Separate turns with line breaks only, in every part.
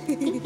Hmm?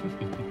Gracias.